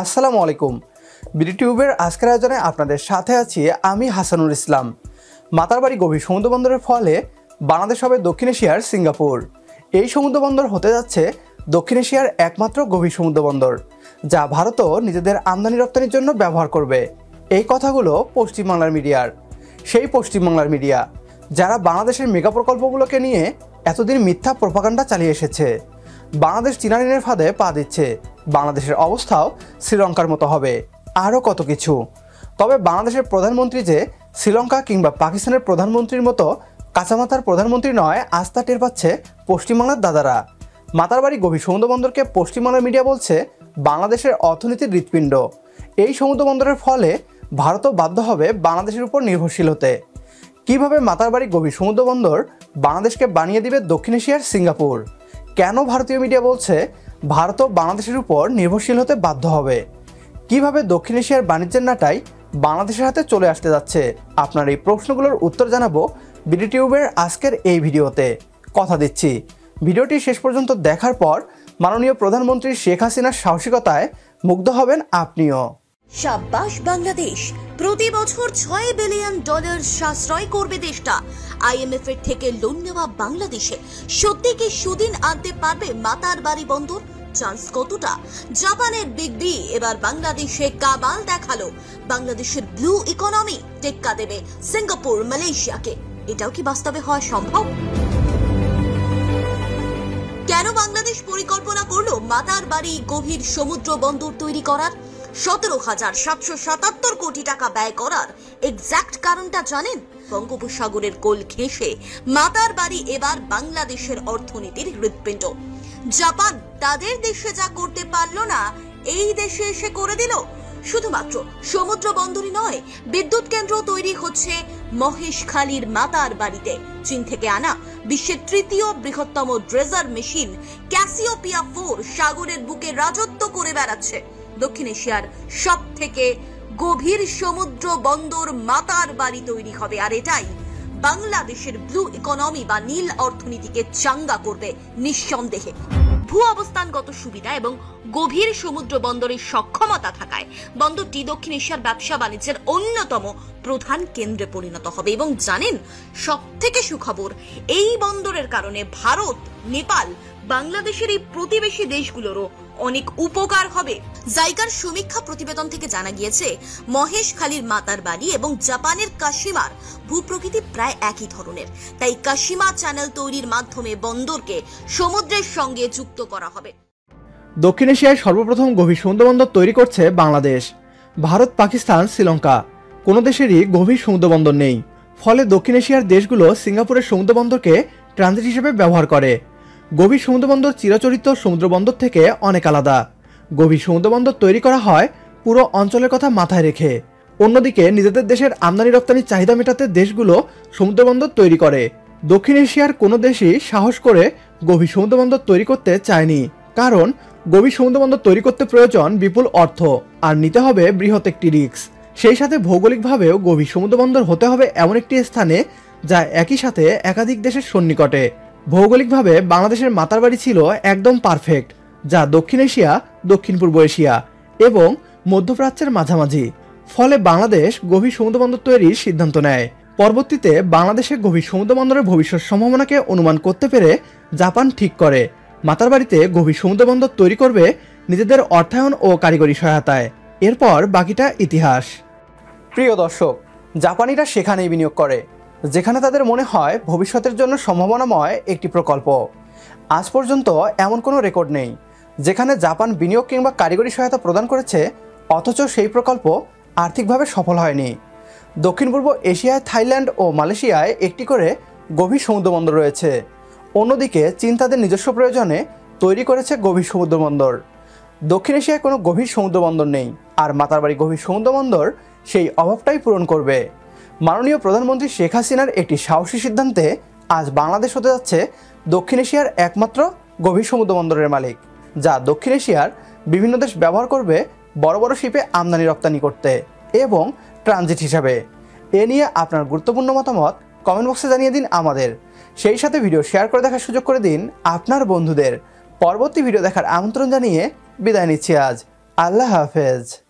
আসসালামু আলাইকুম। বিডিটিউবের আজকের আয়োজনে আপনাদের সাথে আছি আমি হাসানুর ইসলাম। মাতারবাড়ি গভীর সমুদ্র বন্দরের ফলে বাংলাদেশ হবে দক্ষিণ এশিয়ার সিঙ্গাপুর। এই সমুদ্র বন্দর হতে যাচ্ছে দক্ষিণ এশিয়ার একমাত্র গভীর সমুদ্র বন্দর যা ভারতও নিজেদের আমদানি রপ্তানির জন্য ব্যবহার করবে। এই কথাগুলো পশ্চিমবাংলার মিডিয়ার সেই পশ্চিমবাংলার মিডিয়া, যারা বাংলাদেশের মেগা প্রকল্পগুলোকে নিয়ে এতদিন মিথ্যা প্রপাগান্ডা চালিয়ে এসেছে। বাংলাদেশ চীনা ঋণের ফাঁদে পা দিচ্ছে। বাংলাদেশের অবস্থাও শ্রীলঙ্কার মতো হবে। আরও কত কিছু। তবে বাংলাদেশের প্রধানমন্ত্রী যে শ্রীলঙ্কা কিংবা পাকিস্তানের প্রধানমন্ত্রীর মতো কাঁচামাতার প্রধানমন্ত্রী নয় আস্থা টের পাচ্ছে পশ্চিমবাংলার দাদারা। মাতারবাড়ি গভীর সমুদ্র বন্দরকে পশ্চিমবাংলার মিডিয়া বলছে বাংলাদেশের অর্থনীতির হৃৎপিণ্ড। এই সমুদ্র বন্দরের ফলে ভারতও বাধ্য হবে বাংলাদেশের উপর নির্ভরশীল হতে। কীভাবে মাতারবাড়ি গভীর সমুদ্র বন্দর বাংলাদেশকে বানিয়ে দিবে দক্ষিণ এশিয়ার সিঙ্গাপুর? কেন ভারতীয় মিডিয়া বলছে ভারতও বাংলাদেশের উপর নির্ভরশীল হতে বাধ্য হবে? কীভাবে দক্ষিণ এশিয়ার বাণিজ্যের নাটাই বাংলাদেশের হাতে চলে আসতে যাচ্ছে? আপনার এই প্রশ্নগুলোর উত্তর জানাব বিডিটিউবের আজকের এই ভিডিওতে। কথা দিচ্ছি। ভিডিওটি শেষ পর্যন্ত দেখার পর মাননীয় প্রধানমন্ত্রী শেখ হাসিনার সাহসিকতায় মুগ্ধ হবেন আপনিও। সাব্বাস বাংলাদেশ। প্রতি বছর ছয় বিলিয়ন ডলার সাশ্রয় করবে দেশটা। আইএমএফ এর থেকে লোন নেওয়া বাংলাদেশে সত্যি কি সুদিন আনতে পারবে মাতার বাড়ি বন্দর? চান্স কতটা? জাপানের বিগ বি এবার বাংলাদেশে কাবাল দেখাল। বাংলাদেশের ব্লু ইকোনমি টেক্কা দেবে সিঙ্গাপুর, মালয়েশিয়াকে। এটাও কি বাস্তবে হওয়া সম্ভব? কেন বাংলাদেশ পরিকল্পনা করল মাতার বাড়ি গভীর সমুদ্র বন্দর তৈরি করার? সতেরো হাজার সাতশো সাতাত্তর কোটি টাকা ব্যয় করার এক্সাক্ট কারণটা জানেন? বঙ্গোপসাগরের কোল ঘেঁষে মাতার বাড়ি এবার বাংলাদেশের অর্থনীতির হৃৎপিণ্ড। জাপান তাদের দেশে যা করতে পারল না, এই দেশে এসে করে দিল। শুধুমাত্র সমুদ্র বন্দরই নয়, বিদ্যুৎ কেন্দ্র তৈরি হচ্ছে মহেশখালীর মাতার বাড়িতে। চীন থেকে আনা বিশ্বের তৃতীয় বৃহত্তম ড্রেজার মেশিন ক্যাসিওপিয়া ফোর সাগরের বুকে রাজত্ব করে বেড়াচ্ছে। দক্ষিণ এশিয়ার সব থেকে গভীর সমুদ্র বন্দর মাতার বাড়ি তৈরি হবে। আর এটাই বাংলাদেশের ব্লু ইকোনমি বা নীল অর্থনীতিকে চাঙ্গা করবে নিঃসন্দেহে। ভূ অবস্থানগত সুবিধা এবং গভীর সমুদ্র বন্দরের সক্ষমতা থাকায় বন্দরটি দক্ষিণ এশিয়ার ব্যবসা বাণিজ্যের অন্যতম প্রধান কেন্দ্রে পরিণত হবে এবং জানেন সব থেকে সুখবর, এই বন্দরের কারণে ভারত, নেপাল, বাংলাদেশের এই প্রতিবেশী দেশগুলোরও অনেক উপকার হবে। জাইকার সমীক্ষা প্রতিবেদন থেকে জানা গিয়েছে মহেশখালীর মাতার বাড়ি এবং জাপানের কাশিমার ভূপ্রকৃতি প্রায় একই ধরনের। তাই কাশিমা চ্যানেল তৈরির মাধ্যমে বন্দরকে সমুদ্রের সঙ্গে যুক্ত করা হবে। দক্ষিণ এশিয়ায় সর্বপ্রথম গভীর সমুদ্র বন্দর তৈরি করছে বাংলাদেশ। ভারত, পাকিস্তান, শ্রীলঙ্কা। কোনো দেশেরই গভীর সমুদ্র বন্দর নেই। ফলে দক্ষিণ এশিয়ার দেশগুলো সিঙ্গাপুরের সমুদ্র বন্দরকে ট্রানজিট হিসেবে ব্যবহার করে। গভীর সমুদ্র বন্দর চিরাচরিত সমুদ্র বন্দর থেকে অনেক আলাদা। গভীর সমুদ্র বন্দর তৈরি করা হয় পুরো অঞ্চলের কথা মাথায় রেখে। অন্যদিকে, নিজেদের দেশের আমদানি রপ্তানির চাহিদা মেটাতে দেশগুলো সমুদ্রবন্দর তৈরি করে। দক্ষিণ এশিয়ার কোনো দেশই সাহস করে গভীর সমুদ্র বন্দর তৈরি করতে চায়নি, কারণ গভীর সমুদ্র বন্দর তৈরি করতে প্রয়োজন বিপুল অর্থ, আর নিতে হবে বৃহৎ একটি রিস্ক। সেই সাথে ভৌগোলিকভাবেও গভীর সমুদ্র বন্দর হতে হবে এমন একটি স্থানে, যা একই সাথে একাধিক দেশের সন্নিকটে। ভৌগোলিকভাবে বাংলাদেশের মাতার বাড়ি ছিল একদম পারফেক্ট যা দক্ষিণ এশিয়া দক্ষিণ পূর্ব এশিয়া এবং মধ্যপ্রাচ্যের মাঝামাঝি। ফলে বাংলাদেশ গভীর সমুদ্র বন্দর তৈরির সিদ্ধান্ত নেয়। পরবর্তীতে বাংলাদেশে গভীর সমুদ্র বন্দরের ভবিষ্যৎ সম্ভাবনাকে অনুমান করতে পেরে জাপান ঠিক করে। মাতার বাড়িতে গভীর সমুদ্র বন্দর তৈরি করবে নিজেদের অর্থায়ন ও কারিগরি সহায়তায়। এরপর বাকিটা ইতিহাস। প্রিয় দর্শক, জাপানিরা সেখানেই বিনিয়োগ করে, যেখানে তাদের মনে হয় ভবিষ্যতের জন্য সম্ভাবনাময় একটি প্রকল্প। আজ পর্যন্ত এমন কোনো রেকর্ড নেই। যেখানে জাপান বিনিয়োগ কিংবা কারিগরি সহায়তা প্রদান করেছে, অথচ সেই প্রকল্প আর্থিকভাবে সফল হয়নি। দক্ষিণ পূর্ব এশিয়ায় থাইল্যান্ড ও মালয়েশিয়ায় একটি করে গভীর সমুদ্র বন্দর রয়েছে। অন্যদিকে চীন তাদের নিজস্ব প্রয়োজনে তৈরি করেছে গভীর সমুদ্র বন্দর দক্ষিণ এশিয়ায় কোনো গভীর সমুদ্র বন্দর নেই, আর মাতারবাড়ি গভীর সমুদ্র বন্দর সেই অভাবটাই পূরণ করবে। মাননীয় প্রধানমন্ত্রী শেখ হাসিনার একটি সাহসী সিদ্ধান্তে আজ বাংলাদেশ হতে যাচ্ছে দক্ষিণ এশিয়ার একমাত্র গভীর সমুদ্র বন্দরের মালিক। যা দক্ষিণ এশিয়ার বিভিন্ন দেশ ব্যবহার করবে বড় বড় শিপে আমদানি রপ্তানি করতে এবং ট্রানজিট হিসাবে। এ নিয়ে আপনার গুরুত্বপূর্ণ মতামত কমেন্ট বক্সে জানিয়ে দিন আমাদের। সেই সাথে ভিডিও শেয়ার করে দেখার সুযোগ করে দিন আপনার বন্ধুদের। পরবর্তী ভিডিও দেখার আমন্ত্রণ জানিয়ে বিদায় নিচ্ছি আজ। আল্লাহ হাফেজ।